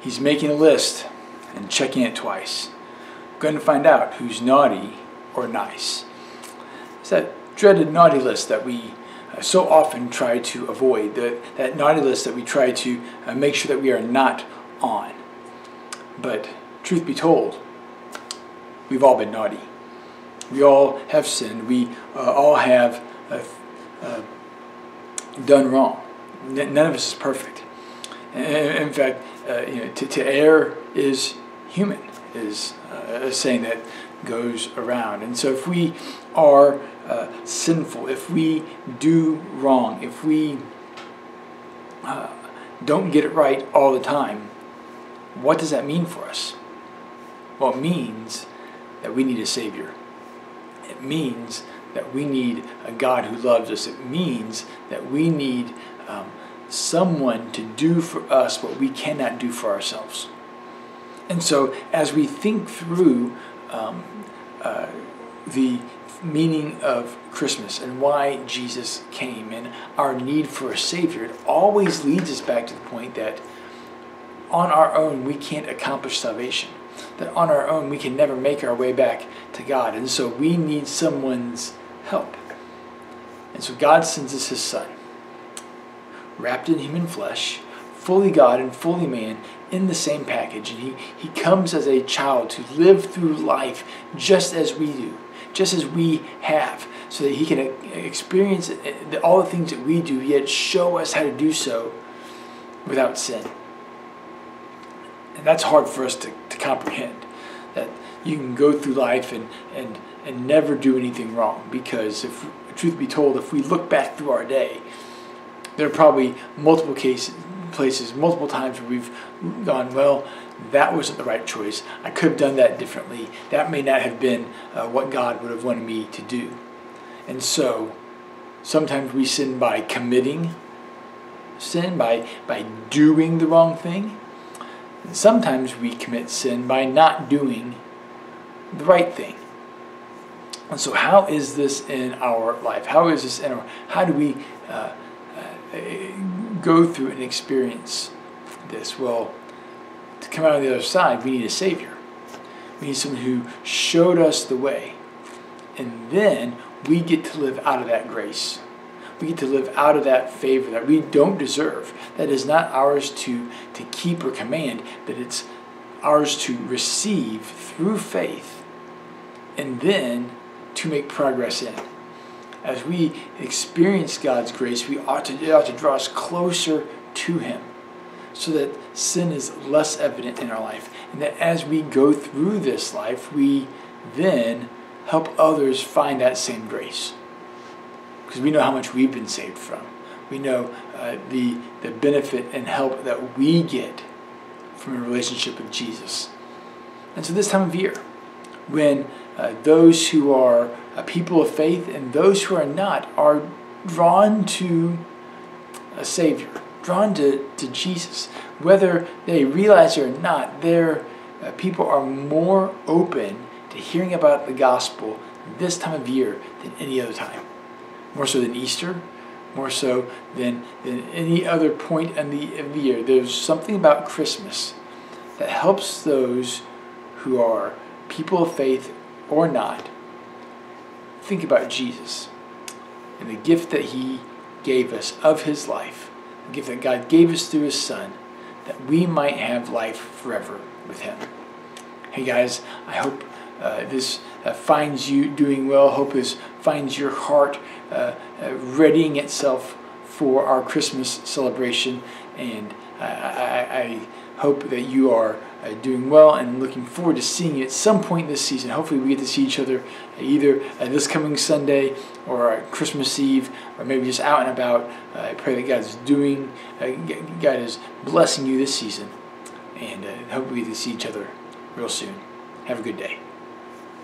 he's making a list and checking it twice. Going to find out who's naughty or nice. It's that dreaded naughty list that we uh, so often try to avoid, the, that naughty list that we try to uh, make sure that we are not on. But truth be told, we've all been naughty. We all have sinned. We uh, all have uh, done wrong. N- none of us is perfect. In fact, uh, you know, to, to err is human, is a saying that goes around. And so if we are uh, sinful, if we do wrong, if we uh, don't get it right all the time, what does that mean for us? Well, it means that we need a Savior. It means that we need a God who loves us. It means that we need um, someone to do for us what we cannot do for ourselves. And so, as we think through um, uh, the meaning of Christmas and why Jesus came and our need for a Savior, it always leads us back to the point that on our own we can't accomplish salvation. That on our own we can never make our way back to God. And so we need someone's help. And so God sends us His Son, wrapped in human flesh, fully God and fully man in the same package. And he, he comes as a child to live through life just as we do, just as we have, so that he can uh, experience uh, all the things that we do, yet show us how to do so without sin. And that's hard for us to, to comprehend. That you can go through life and, and, and never do anything wrong. Because if truth be told, if we look back through our day, there are probably multiple cases, places, multiple times where we've gone, well, that wasn't the right choice. I could have done that differently. That may not have been uh, what God would have wanted me to do. And so, sometimes we sin by committing sin, by, by doing the wrong thing. And sometimes we commit sin by not doing the right thing. And so, how is this in our life? How is this in our? How do we uh, go through and experience this? Well, to come out on the other side, we need a Savior. We need someone who showed us the way. And then we get to live out of that grace. We get to live out of that favor that we don't deserve. That is not ours to, to keep or command, but it's ours to receive through faith and then to make progress in as we experience God's grace, we ought to, ought to draw us closer to Him so that sin is less evident in our life. And that as we go through this life, we then help others find that same grace. Because we know how much we've been saved from. We know uh, the, the benefit and help that we get from a relationship with Jesus. And so, this time of year, when uh, those who are a people of faith and those who are not are drawn to a Savior, drawn to, to Jesus. Whether they realize it or not, their uh, people are more open to hearing about the gospel this time of year than any other time. More so than Easter, more so than, than any other point in the, in the year. There's something about Christmas that helps those who are people of faith or not think about Jesus and the gift that he gave us of his life, the gift that God gave us through his son, that we might have life forever with him. Hey guys, I hope uh, this uh, finds you doing well. Hope this finds your heart uh, uh readying itself for our Christmas celebration. And I, I, I hope that you are uh, doing well and looking forward to seeing you at some point this season. Hopefully, we get to see each other either uh, this coming Sunday or uh, Christmas Eve, or maybe just out and about. Uh, I pray that God is doing, uh, God is blessing you this season, and uh, hope we get to see each other real soon. Have a good day.